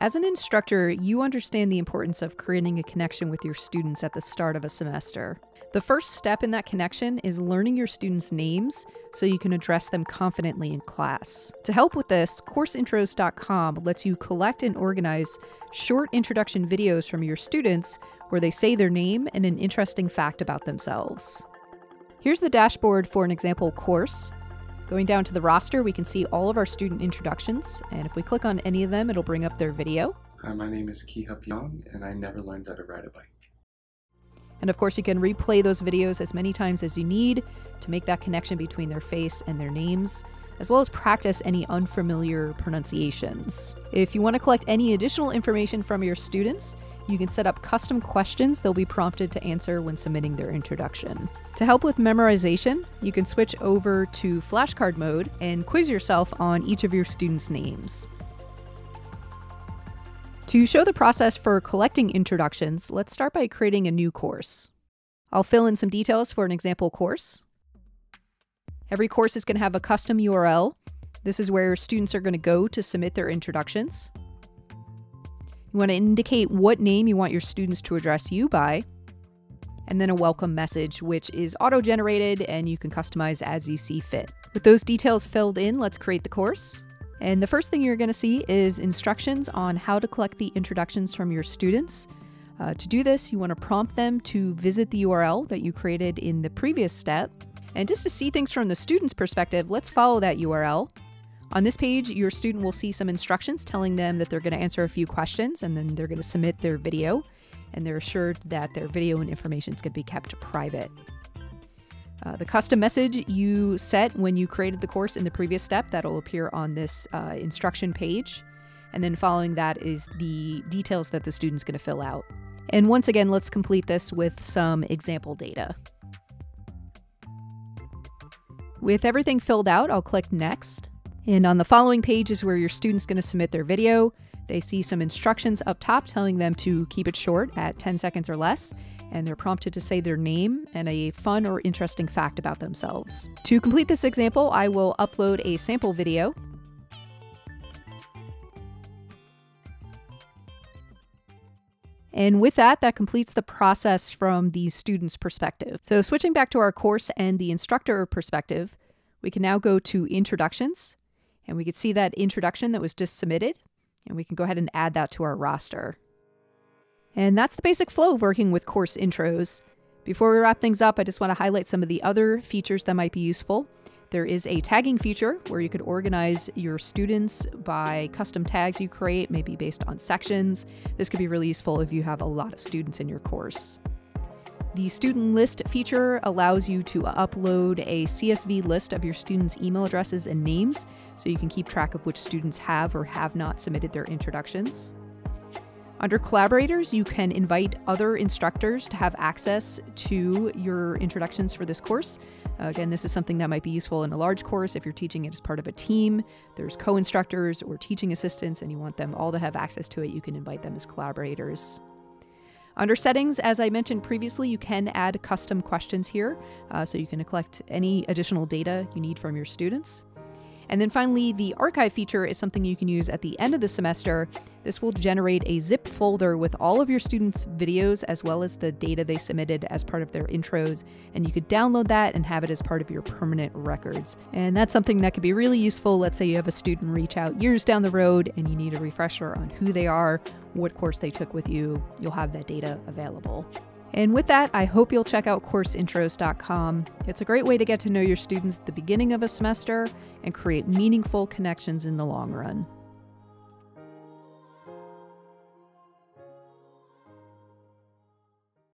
As an instructor, you understand the importance of creating a connection with your students at the start of a semester. The first step in that connection is learning your students' names so you can address them confidently in class. To help with this, CourseIntros.com lets you collect and organize short introduction videos from your students where they say their name and an interesting fact about themselves. Here's the dashboard for an example course. Going down to the roster, we can see all of our student introductions, and if we click on any of them, it'll bring up their video. Hi, my name is Kihup Young, and I never learned how to ride a bike. And of course, you can replay those videos as many times as you need to make that connection between their face and their names, as well as practice any unfamiliar pronunciations. If you want to collect any additional information from your students, you can set up custom questions they'll be prompted to answer when submitting their introduction. To help with memorization, you can switch over to flashcard mode and quiz yourself on each of your students' names. To show the process for collecting introductions, let's start by creating a new course. I'll fill in some details for an example course. Every course is going to have a custom URL. This is where students are going to go to submit their introductions. You want to indicate what name you want your students to address you by, and then a welcome message, which is auto generated and you can customize as you see fit. With those details filled in, let's create the course. And the first thing you're going to see is instructions on how to collect the introductions from your students. Uh, to do this, you want to prompt them to visit the URL that you created in the previous step. And just to see things from the student's perspective, let's follow that URL. On this page, your student will see some instructions telling them that they're going to answer a few questions and then they're going to submit their video. And they're assured that their video and information is going to be kept private. Uh, the custom message you set when you created the course in the previous step that'll appear on this uh, instruction page. And then following that is the details that the student's going to fill out. And once again, let's complete this with some example data. With everything filled out, I'll click Next. And on the following page is where your student's going to submit their video. They see some instructions up top telling them to keep it short at 10 seconds or less, and they're prompted to say their name and a fun or interesting fact about themselves. To complete this example, I will upload a sample video. And with that, that completes the process from the student's perspective. So switching back to our course and the instructor perspective, we can now go to introductions and we could see that introduction that was just submitted, and we can go ahead and add that to our roster. And that's the basic flow of working with course intros. Before we wrap things up, I just want to highlight some of the other features that might be useful. There is a tagging feature where you could organize your students by custom tags you create, maybe based on sections. This could be really useful if you have a lot of students in your course. The student list feature allows you to upload a CSV list of your students' email addresses and names so you can keep track of which students have or have not submitted their introductions. Under collaborators, you can invite other instructors to have access to your introductions for this course. Uh, again, this is something that might be useful in a large course if you're teaching it as part of a team. There's co instructors or teaching assistants, and you want them all to have access to it. You can invite them as collaborators. Under settings, as I mentioned previously, you can add custom questions here, uh, so you can collect any additional data you need from your students. And then finally, the archive feature is something you can use at the end of the semester. This will generate a zip folder with all of your students' videos as well as the data they submitted as part of their intros. And you could download that and have it as part of your permanent records. And that's something that could be really useful. Let's say you have a student reach out years down the road and you need a refresher on who they are, what course they took with you. You'll have that data available. And with that, I hope you'll check out CourseIntros.com. It's a great way to get to know your students at the beginning of a semester and create meaningful connections in the long run.